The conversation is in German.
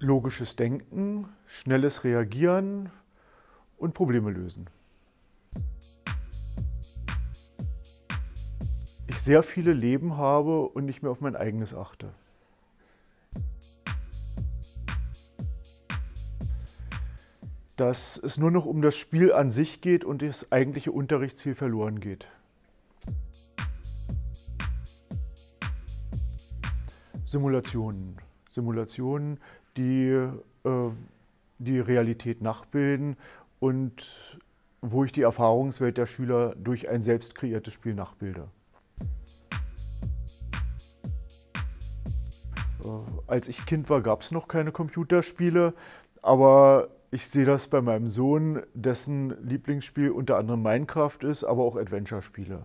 logisches Denken, schnelles Reagieren und Probleme lösen. Ich sehr viele Leben habe und nicht mehr auf mein eigenes achte. Dass es nur noch um das Spiel an sich geht und das eigentliche Unterrichtsziel verloren geht. Simulationen. Simulationen, die äh, die Realität nachbilden und wo ich die Erfahrungswelt der Schüler durch ein selbst kreiertes Spiel nachbilde. Äh, als ich Kind war, gab es noch keine Computerspiele, aber ich sehe das bei meinem Sohn, dessen Lieblingsspiel unter anderem Minecraft ist, aber auch Adventure-Spiele.